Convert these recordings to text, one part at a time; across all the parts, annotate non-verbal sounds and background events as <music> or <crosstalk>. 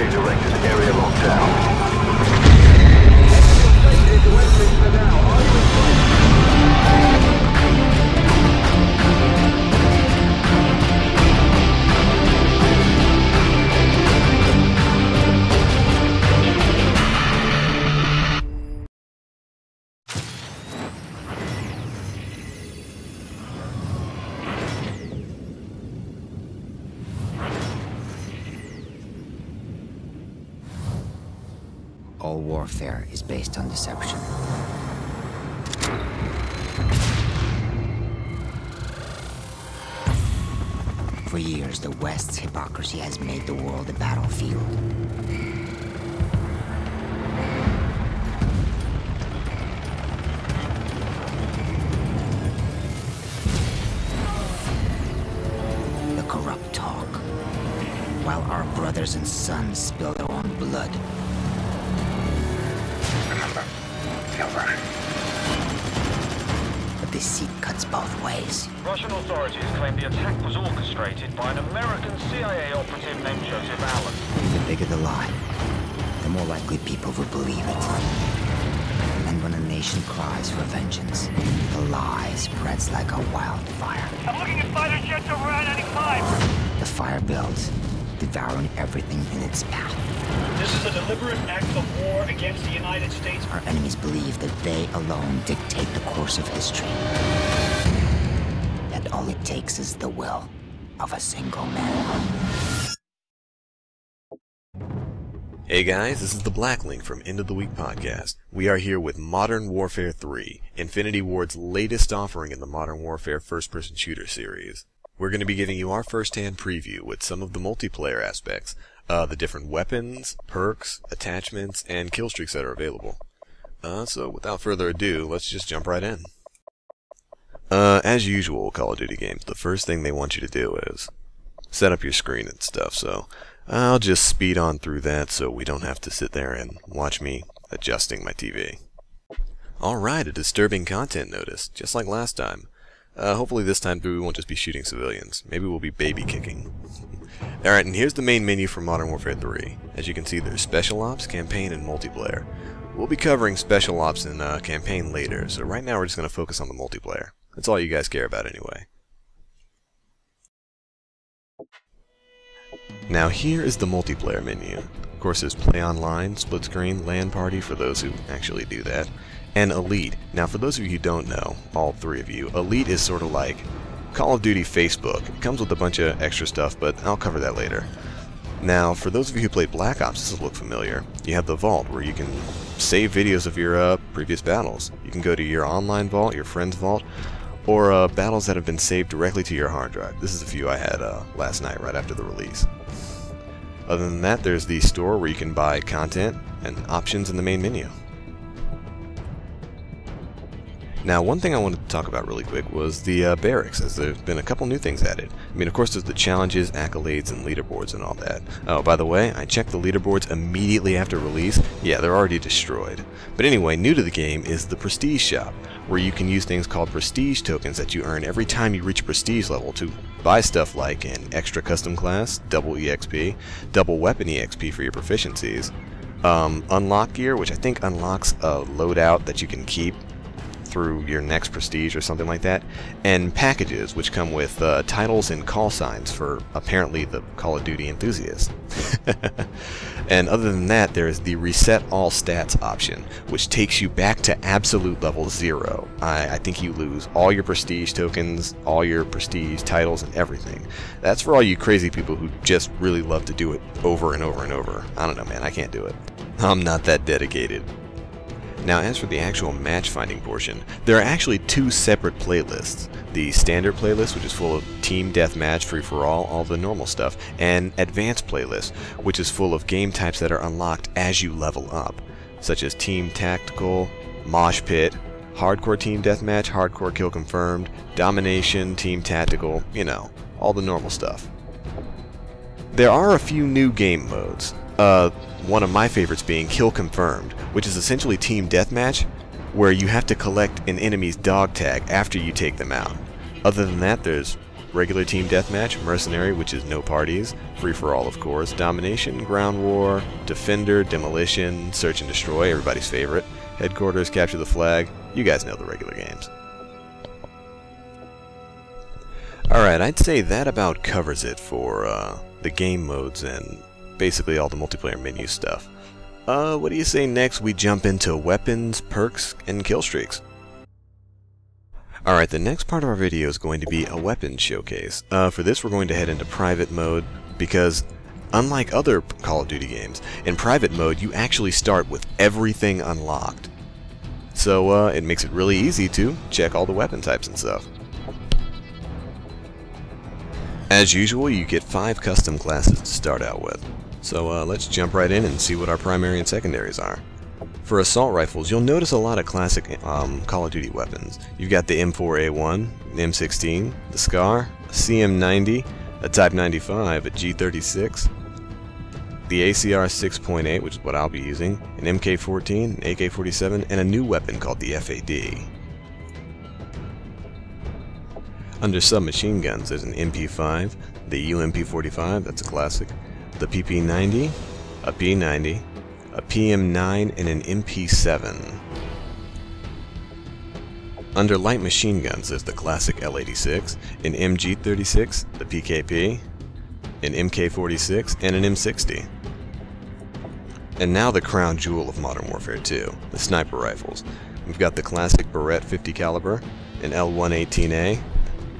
Okay, Director. Area locked All warfare is based on deception. For years, the West's hypocrisy has made the world a battlefield. The corrupt talk, while our brothers and sons spill their own blood. But deceit cuts both ways. Russian authorities claim the attack was orchestrated by an American CIA operative named Joseph Allen. The bigger the lie, the more likely people will believe it. And when a nation cries for vengeance, the lie spreads like a wildfire. I'm looking at fighter jets over I-95. The fire builds, devouring everything in its path. This is a deliberate act of war against the United States. Our enemies believe that they alone dictate the course of history. That all it takes is the will of a single man. Hey guys, this is the Blacklink from End of the Week podcast. We are here with Modern Warfare 3, Infinity Ward's latest offering in the Modern Warfare first-person shooter series. We're going to be giving you our first-hand preview with some of the multiplayer aspects, uh, the different weapons, perks, attachments, and kill streaks that are available. Uh, so without further ado, let's just jump right in. Uh, as usual, Call of Duty games, the first thing they want you to do is set up your screen and stuff, so I'll just speed on through that so we don't have to sit there and watch me adjusting my TV. Alright, a disturbing content notice, just like last time. Uh, hopefully this time through we won't just be shooting civilians. Maybe we'll be baby kicking. <laughs> Alright, and here's the main menu for Modern Warfare 3. As you can see, there's Special Ops, Campaign, and Multiplayer. We'll be covering Special Ops and uh, Campaign later, so right now we're just going to focus on the Multiplayer. That's all you guys care about anyway. Now here is the multiplayer menu. Of course there's Play Online, Split Screen, LAN Party for those who actually do that, and Elite. Now for those of you who don't know, all three of you, Elite is sort of like Call of Duty Facebook. It comes with a bunch of extra stuff, but I'll cover that later. Now, for those of you who played Black Ops, this will look familiar. You have the Vault, where you can save videos of your uh, previous battles. You can go to your online vault, your friend's vault, or uh, battles that have been saved directly to your hard drive. This is a few I had uh, last night, right after the release. Other than that, there's the store where you can buy content and options in the main menu. Now, one thing I wanted to talk about really quick was the uh, barracks, as there's been a couple new things added. I mean, of course, there's the challenges, accolades, and leaderboards and all that. Oh, by the way, I checked the leaderboards immediately after release. Yeah, they're already destroyed. But anyway, new to the game is the Prestige Shop, where you can use things called Prestige tokens that you earn every time you reach Prestige level to buy stuff like an extra custom class, double EXP, double weapon EXP for your proficiencies, um, unlock gear, which I think unlocks a loadout that you can keep through your next prestige or something like that, and packages which come with uh, titles and call signs for apparently the Call of Duty enthusiast. <laughs> and other than that, there is the reset all stats option, which takes you back to absolute level zero. I, I think you lose all your prestige tokens, all your prestige titles, and everything. That's for all you crazy people who just really love to do it over and over and over. I don't know, man, I can't do it. I'm not that dedicated. Now as for the actual match finding portion, there are actually two separate playlists. The standard playlist, which is full of team deathmatch, free for all, all the normal stuff, and advanced playlist, which is full of game types that are unlocked as you level up, such as team tactical, mosh pit, hardcore team deathmatch, hardcore kill confirmed, domination, team tactical, you know, all the normal stuff. There are a few new game modes. Uh, one of my favorites being Kill Confirmed, which is essentially team deathmatch, where you have to collect an enemy's dog tag after you take them out. Other than that, there's regular team deathmatch, mercenary, which is no parties, free for all, of course, domination, ground war, defender, demolition, search and destroy, everybody's favorite, headquarters, capture the flag. You guys know the regular games. Alright, I'd say that about covers it for uh, the game modes and basically all the multiplayer menu stuff. Uh, what do you say next we jump into weapons, perks, and kill streaks? Alright, the next part of our video is going to be a weapons showcase. Uh, for this we're going to head into private mode because unlike other Call of Duty games, in private mode you actually start with everything unlocked. So uh, it makes it really easy to check all the weapon types and stuff. As usual, you get five custom classes to start out with. So uh, let's jump right in and see what our primary and secondaries are. For assault rifles, you'll notice a lot of classic um, Call of Duty weapons. You've got the M4A1, the M16, the SCAR, a CM90, a Type 95, a G36, the ACR 6.8, which is what I'll be using, an MK14, an AK-47, and a new weapon called the FAD. Under submachine guns, there's an MP5, the UMP45, that's a classic, the PP90, a P90, a PM9, and an MP7. Under light machine guns, there's the classic L86, an MG36, the PKP, an MK46, and an M60. And now the crown jewel of Modern Warfare 2, the sniper rifles. We've got the classic Barrett 50 caliber, an L118A,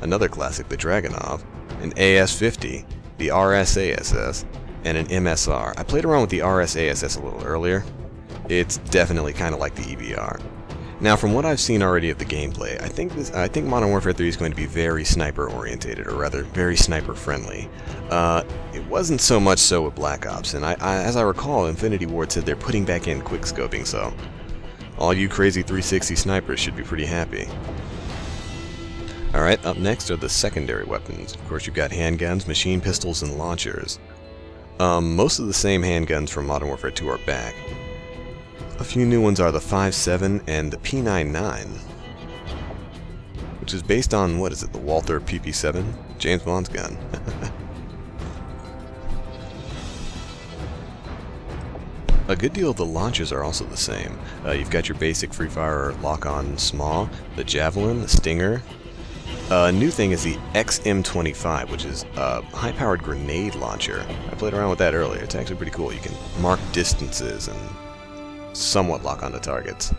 another classic, the Dragunov, an AS50, the RSASS, and an MSR. I played around with the RSASS a little earlier. It's definitely kind of like the EBR. Now, from what I've seen already of the gameplay, I think this, I think Modern Warfare 3 is going to be very sniper orientated, or rather, very sniper friendly. Uh, it wasn't so much so with Black Ops, and I, I, as I recall, Infinity Ward said they're putting back in quick scoping, so all you crazy 360 snipers should be pretty happy. Alright, up next are the secondary weapons. Of course, you've got handguns, machine pistols, and launchers. Um, most of the same handguns from Modern Warfare 2 are back. A few new ones are the 5.7 and the P99, which is based on, what is it, the Walther PP7? James Bond's gun. <laughs> A good deal of the launchers are also the same. Uh, you've got your basic Free Fire lock-on SMAW, the Javelin, the Stinger, a uh, new thing is the XM25, which is a high-powered grenade launcher. I played around with that earlier. It's actually pretty cool. You can mark distances and somewhat lock onto targets.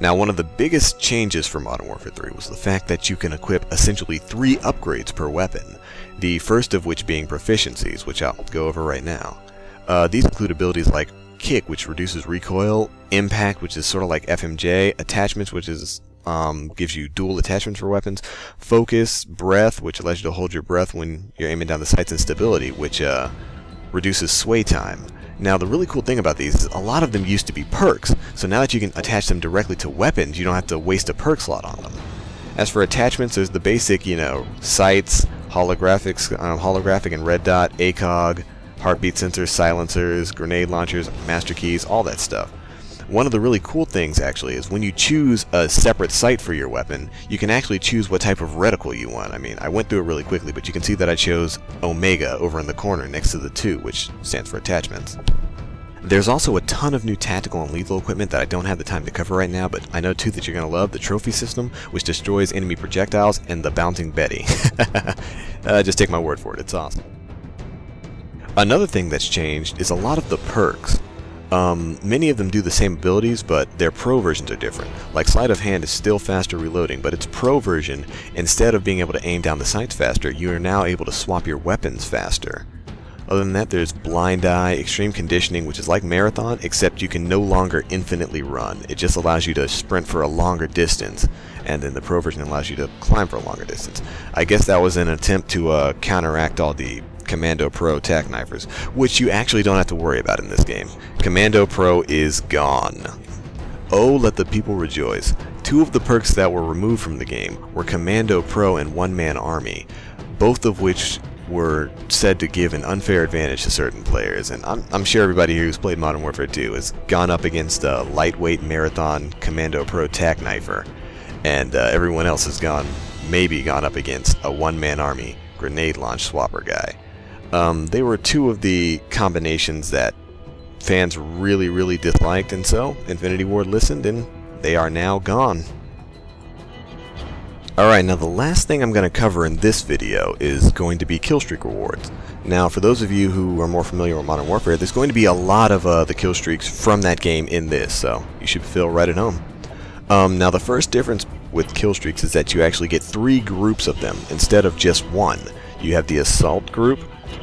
Now, one of the biggest changes for Modern Warfare 3 was the fact that you can equip essentially three upgrades per weapon, the first of which being proficiencies, which I'll go over right now. Uh, these include abilities like Kick, which reduces recoil, Impact, which is sort of like FMJ, Attachments, which is um, gives you dual attachments for weapons. Focus, breath, which allows you to hold your breath when you're aiming down the sights, and stability, which uh, reduces sway time. Now, the really cool thing about these is a lot of them used to be perks, so now that you can attach them directly to weapons, you don't have to waste a perk slot on them. As for attachments, there's the basic, you know, sights, holographics, um, holographic and red dot, ACOG, heartbeat sensors, silencers, grenade launchers, master keys, all that stuff. One of the really cool things actually is when you choose a separate sight for your weapon, you can actually choose what type of reticle you want. I mean, I went through it really quickly, but you can see that I chose Omega over in the corner next to the 2, which stands for attachments. There's also a ton of new tactical and lethal equipment that I don't have the time to cover right now, but I know two that you're going to love. The trophy system, which destroys enemy projectiles, and the bouncing Betty. <laughs> uh, just take my word for it, it's awesome. Another thing that's changed is a lot of the perks. Um, many of them do the same abilities, but their pro versions are different. Like Sleight of Hand is still faster reloading, but its pro version, instead of being able to aim down the sights faster, you are now able to swap your weapons faster. Other than that, there's Blind Eye, Extreme Conditioning, which is like Marathon, except you can no longer infinitely run. It just allows you to sprint for a longer distance, and then the Pro version allows you to climb for a longer distance. I guess that was an attempt to uh, counteract all the Commando Pro tac knifers, which you actually don't have to worry about in this game. Commando Pro is gone. Oh, let the people rejoice. Two of the perks that were removed from the game were Commando Pro and One Man Army, both of which were said to give an unfair advantage to certain players, and I'm, I'm sure everybody here who's played Modern Warfare 2 has gone up against a lightweight marathon Commando Pro tac knifer, and uh, everyone else has gone maybe gone up against a one-man army grenade launch swapper guy. Um, they were two of the combinations that fans really, really disliked, and so Infinity Ward listened, and they are now gone. Alright, now the last thing I'm going to cover in this video is going to be killstreak rewards. Now, for those of you who are more familiar with Modern Warfare, there's going to be a lot of uh, the killstreaks from that game in this, so you should feel right at home. Um, now, the first difference with killstreaks is that you actually get three groups of them instead of just one. You have the assault group,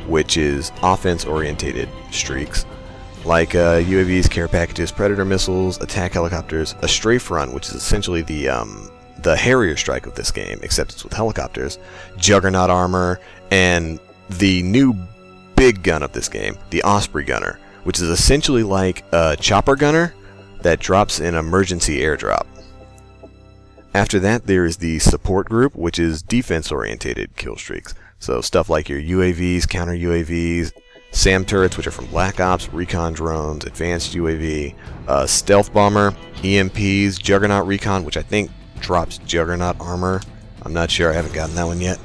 which is offense-orientated streaks, like uh, UAVs, care packages, predator missiles, attack helicopters, a strafe run, which is essentially the um, the Harrier strike of this game, except it's with helicopters, Juggernaut armor, and the new big gun of this game, the Osprey gunner, which is essentially like a chopper gunner that drops an emergency airdrop. After that, there is the support group, which is defense-orientated kill streaks. So stuff like your UAVs, counter UAVs, SAM turrets, which are from Black Ops, recon drones, advanced UAV, uh, stealth bomber, EMPs, Juggernaut recon, which I think drops Juggernaut armor. I'm not sure, I haven't gotten that one yet.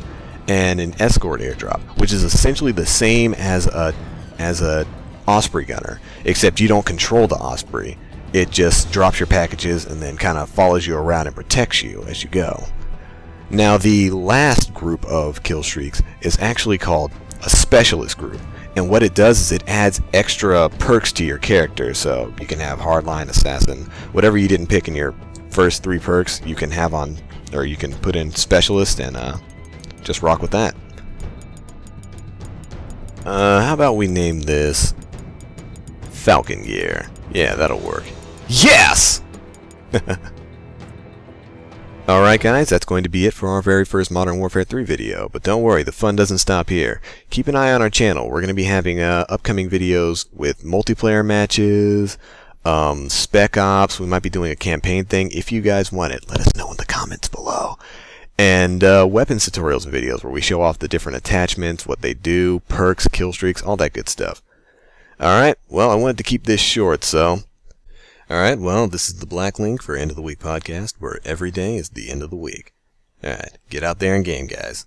And an escort airdrop, which is essentially the same as a as a Osprey gunner, except you don't control the Osprey. It just drops your packages and then kind of follows you around and protects you as you go. Now the last group of kill streaks is actually called a specialist group. And what it does is it adds extra perks to your character. So you can have hardline, assassin, whatever you didn't pick in your first three perks, you can have on, or you can put in specialist and uh, just rock with that. Uh, how about we name this Falcon Gear? Yeah, that'll work. Yes! <laughs> Alright guys, that's going to be it for our very first Modern Warfare 3 video, but don't worry, the fun doesn't stop here. Keep an eye on our channel, we're going to be having uh, upcoming videos with multiplayer matches, um, Spec Ops, we might be doing a campaign thing. If you guys want it, let us know in the comments below. And uh, weapons tutorials and videos where we show off the different attachments, what they do, perks, kill streaks, all that good stuff. Alright, well I wanted to keep this short, so Alright, well, this is the Black Link for End of the Week podcast, where every day is the end of the week. Alright, get out there and game, guys.